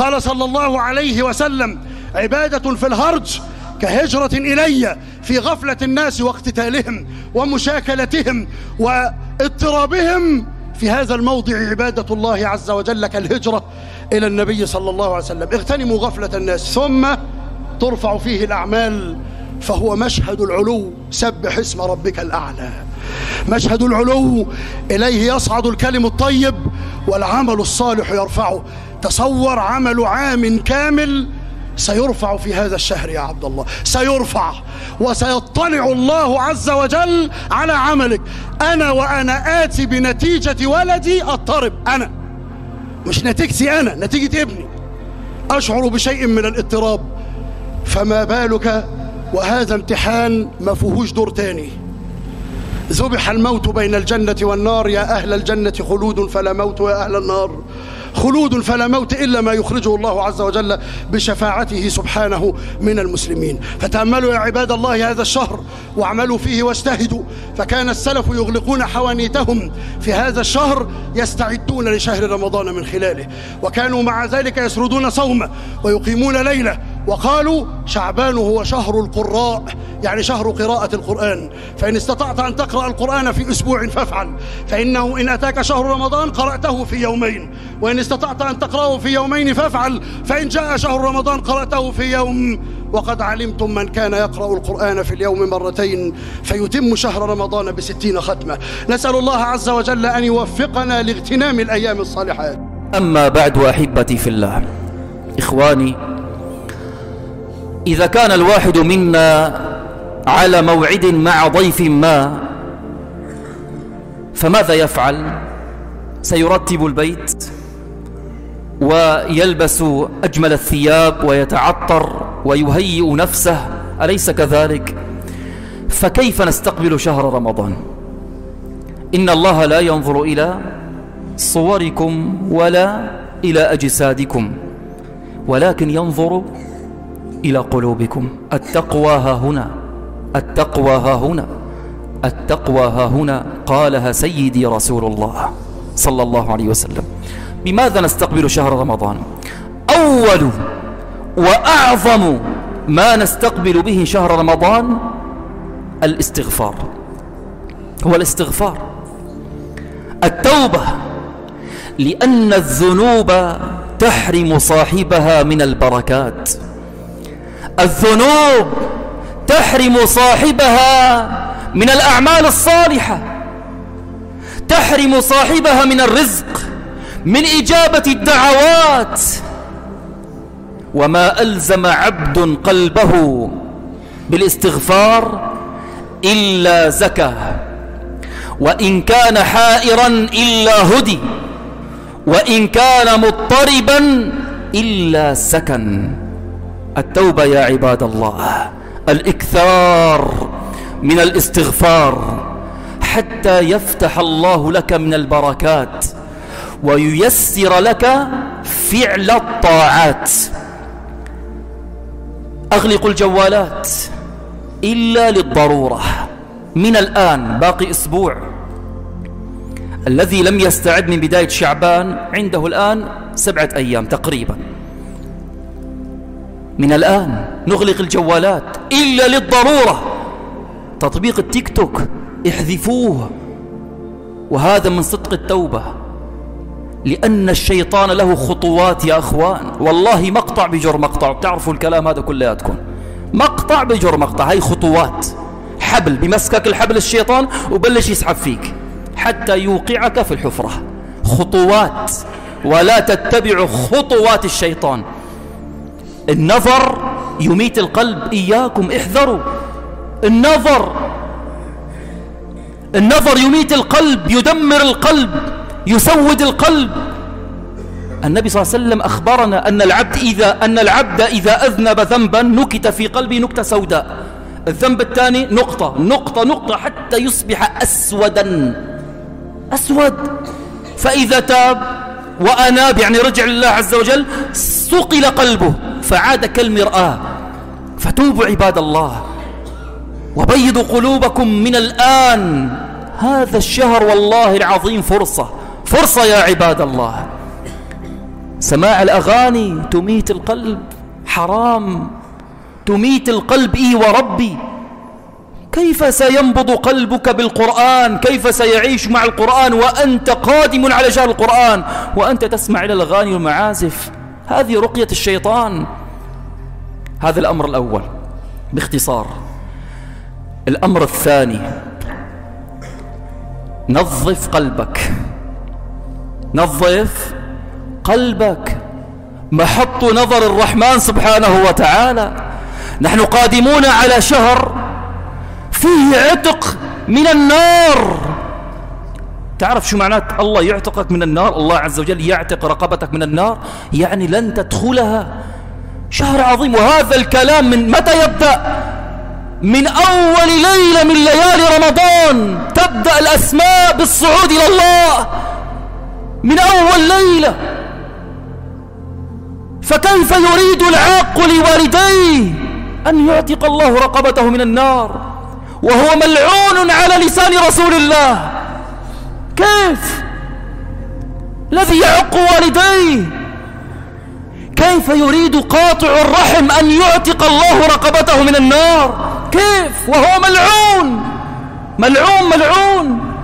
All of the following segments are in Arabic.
قال صلى الله عليه وسلم عبادة في الهرج كهجرة إلي في غفلة الناس واقتتالهم ومشاكلتهم واضطرابهم. في هذا الموضع عبادة الله عز وجل كالهجرة إلى النبي صلى الله عليه وسلم. اغتنموا غفلة الناس ثم ترفع فيه الأعمال فهو مشهد العلو. سبح اسم ربك الأعلى. مشهد العلو إليه يصعد الكلم الطيب والعمل الصالح يرفعه. تصور عمل عام كامل سيرفع في هذا الشهر يا عبد الله سيرفع وسيطلع الله عز وجل على عملك. أنا وأنا آتي بنتيجة ولدي أضطرب أنا. مش نتيجتي أنا نتيجة ابني. أشعر بشيء من الاضطراب. فما بالك؟ وهذا امتحان ما فيهوش دور تاني. ذبح الموت بين الجنة والنار يا أهل الجنة خلود فلا موت يا أهل النار. خلود فلا موت إلا ما يخرجه الله عز وجل بشفاعته سبحانه من المسلمين. فتأملوا يا عباد الله هذا الشهر واعملوا فيه واجتهدوا. فكان السلف يغلقون حوانيتهم في هذا الشهر يستعدون لشهر رمضان من خلاله. وكانوا مع ذلك يسردون صومه ويقيمون ليلة وقالوا شعبان هو شهر القراء يعني شهر قراءة القرآن. فإن استطعت أن تقرأ القرآن في أسبوع فافعل. فإنه إن أتاك شهر رمضان قرأته في يومين. وإن استطعت أن تقرأه في يومين فافعل. فإن جاء شهر رمضان قرأته في يوم. وقد علمتم من كان يقرأ القرآن في اليوم مرتين فيتم شهر رمضان بستين ختمة. نسأل الله عز وجل أن يوفقنا لاغتنام الأيام الصالحات. أما بعد أحبتي في الله إخواني إذا كان الواحد منا على موعد مع ضيف ما فماذا يفعل؟ سيرتب البيت ويلبس أجمل الثياب ويتعطر ويهيئ نفسه أليس كذلك؟ فكيف نستقبل شهر رمضان؟ إن الله لا ينظر إلى صوركم ولا إلى أجسادكم ولكن ينظر إلى قلوبكم. التقوى ها هنا. التقوى ها هنا. التقوى ها هنا. قالها سيدي رسول الله صلى الله عليه وسلم. بماذا نستقبل شهر رمضان؟ أول وأعظم ما نستقبل به شهر رمضان الاستغفار. هو الاستغفار. التوبة. لأن الذنوب تحرم صاحبها من البركات. الذنوب تحرم صاحبها من الأعمال الصالحة تحرم صاحبها من الرزق من إجابة الدعوات. وما ألزم عبد قلبه بالاستغفار إلا زكى وإن كان حائرا إلا هدي وإن كان مضطربا إلا سكن. التوبة يا عباد الله. الإكثار من الاستغفار حتى يفتح الله لك من البركات وييسر لك فعل الطاعات. أغلق الجوالات إلا للضرورة. من الآن باقي أسبوع. الذي لم يستعد من بداية شعبان عنده الآن سبعة أيام تقريبا. من الآن نغلق الجوالات إلا للضرورة. تطبيق التيك توك احذفوه. وهذا من صدق التوبة. لأن الشيطان له خطوات يا أخوان. والله مقطع بجر مقطع. تعرفوا الكلام هذا كلياتكم مقطع بجر مقطع. هاي خطوات. حبل. بمسكك الحبل الشيطان وبلش يسحب فيك. حتى يوقعك في الحفرة. خطوات. ولا تتبع خطوات الشيطان. النظر يميت القلب إياكم احذروا. النظر النظر يميت القلب يدمر القلب يسود القلب. النبي صلى الله عليه وسلم أخبرنا أن العبد إذا أن العبد إذا أذنب ذنبا نكت في قلبه نكتة سوداء الذنب الثاني نقطة نقطة نقطة حتى يصبح أسودا. أسود. فإذا تاب وأناب يعني رجع لله عز وجل صقل قلبه. فعاد كالمرآة. فتوبوا عباد الله. وبيضوا قلوبكم من الآن. هذا الشهر والله العظيم فرصة. فرصة يا عباد الله. سماع الأغاني تميت القلب. حرام. تميت القلب إي وربي. كيف سينبض قلبك بالقرآن؟ كيف سيعيش مع القرآن؟ وأنت قادم على جهل القرآن. وأنت تسمع إلى الأغاني والمعازف. هذه رقية الشيطان. هذا الأمر الأول باختصار. الأمر الثاني نظف قلبك. نظف قلبك. محط نظر الرحمن سبحانه وتعالى. نحن قادمون على شهر فيه عتق من النار. تعرف شو معنات الله يعتقك من النار؟ الله عز وجل يعتق رقبتك من النار. يعني لن تدخلها. شهر عظيم. وهذا الكلام من متى يبدأ؟ من أول ليلة من ليالي رمضان تبدأ الأسماء بالصعود إلى الله. من أول ليلة. فكيف يريد العاق لوالديه أن يعتق الله رقبته من النار؟ وهو ملعون على لسان رسول الله. كيف الذي يعق والديه؟ كيف يريد قاطع الرحم أن يعتق الله رقبته من النار؟ كيف؟ وهو ملعون. ملعون ملعون.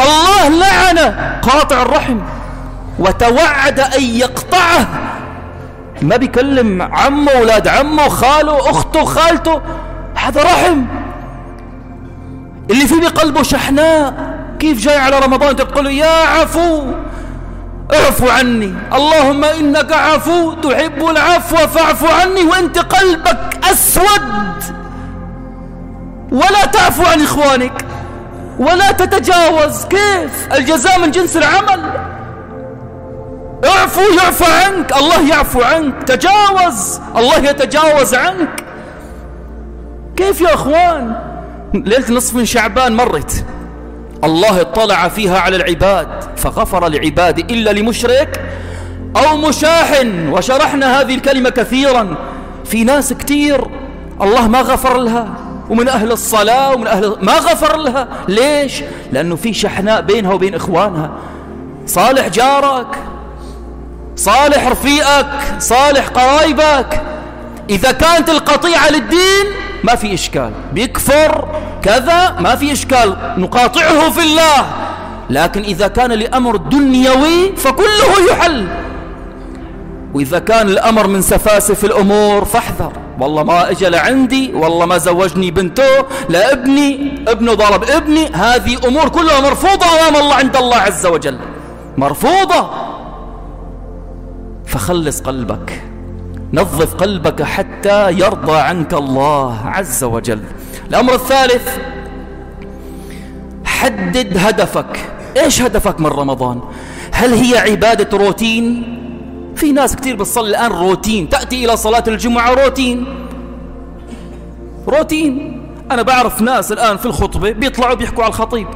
الله لعن قاطع الرحم وتوعد أن يقطعه. ما بيكلم عمه ولاد عمه خاله أخته خالته هذا رحم. اللي في بقلبه شحناء. كيف جاي على رمضان تقول يا عفو؟ اعفو عني. اللهم إنك عفو تحب العفو فاعفو عني وأنت قلبك أسود. ولا تعفو عن إخوانك. ولا تتجاوز. كيف؟ الجزاء من جنس العمل. اعفو يعفو عنك. الله يعفو عنك. تجاوز. الله يتجاوز عنك. كيف يا أخوان؟ ليلة نصف من شعبان مرت. الله اطلع فيها على العباد فغفر لعباده إلا لمشرك أو مشاحن وشرحنا هذه الكلمة كثيرا في ناس كتير الله ما غفر لها ومن أهل الصلاة ومن أهل ما غفر لها ليش؟ لأنه في شحناء بينها وبين إخوانها صالح جارك صالح رفيقك صالح قرايبك إذا كانت القطيعة للدين ما في إشكال بيكفر كذا ما في إشكال. نقاطعه في الله. لكن إذا كان لأمر دنيوي فكله يحل. وإذا كان الأمر من سفاسف الأمور فاحذر. والله ما اجى لعندي والله ما زوجني بنته لابني ابنه ضرب ابني. هذه أمور كلها مرفوضة أمام الله عند الله عز وجل. مرفوضة. فخلص قلبك. نظف قلبك حتى يرضى عنك الله عز وجل. الأمر الثالث حدد هدفك. إيش هدفك من رمضان؟ هل هي عبادة روتين؟ في ناس كثير بتصلي الآن روتين تأتي إلى صلاة الجمعة روتين. روتين. أنا بعرف ناس الآن في الخطبة بيطلعوا بيحكوا على الخطيب.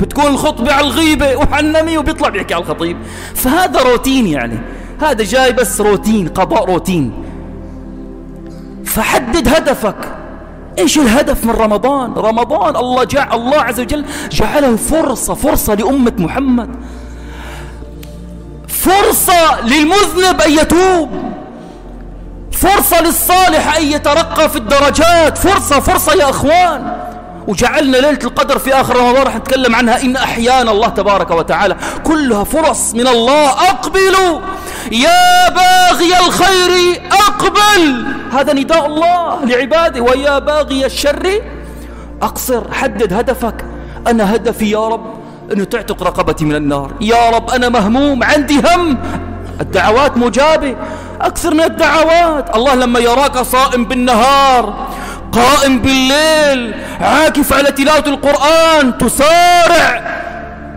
بتكون الخطبة على الغيبة وحنمي وبيطلع بيحكي على الخطيب. فهذا روتين يعني. هذا جاي بس روتين قضاء روتين. فحدد هدفك. إيش الهدف من رمضان؟ رمضان الله جعل الله عز وجل جعله فرصة فرصة لأمة محمد. فرصة للمذنب أن يتوب. فرصة للصالح أن يترقى في الدرجات. فرصة فرصة يا أخوان. وجعلنا ليلة القدر في آخر رمضان رح نتكلم عنها. إن أحيانا الله تبارك وتعالى كلها فرص من الله. أقبلوا يا باغي الخير أقبل! هذا نداء الله لعباده ويا باغي الشر أقصر حدد هدفك. أنا هدفي يا رب أنه تعتق رقبتي من النار. يا رب أنا مهموم عندي هم. الدعوات مجابة. أكثر من الدعوات. الله لما يراك صائم بالنهار قائم بالليل عاكف على تلاوة القرآن تسارع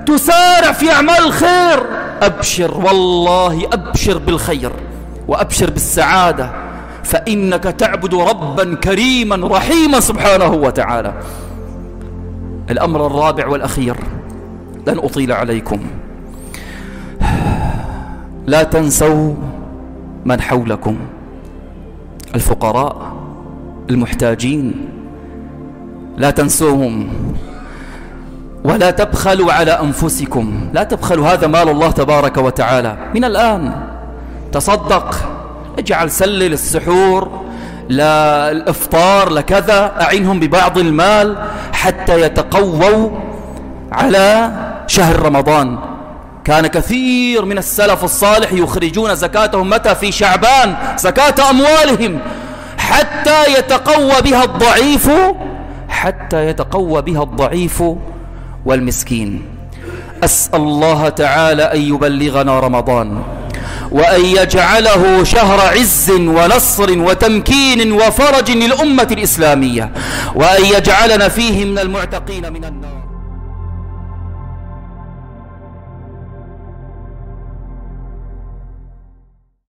تسارع في أعمال الخير. أبشر والله أبشر بالخير. وأبشر بالسعادة فإنك تعبد ربا كريما رحيما سبحانه وتعالى. الأمر الرابع والأخير لن أطيل عليكم. لا تنسوا من حولكم الفقراء المحتاجين لا تنسوهم. ولا تبخلوا على أنفسكم. لا تبخلوا هذا مال الله تبارك وتعالى. من الآن تصدق اجعل سلة للسحور للإفطار لكذا أعينهم ببعض المال حتى يتقووا على شهر رمضان. كان كثير من السلف الصالح يخرجون زكاتهم متى؟ في شعبان زكاة أموالهم حتى يتقوى بها الضعيف حتى يتقوى بها الضعيف والمسكين. أسأل الله تعالى أن يبلغنا رمضان. وأن يجعله شهر عز ونصر وتمكين وفرج للأمة الإسلامية وأن يجعلنا فيه من المعتقين من النار.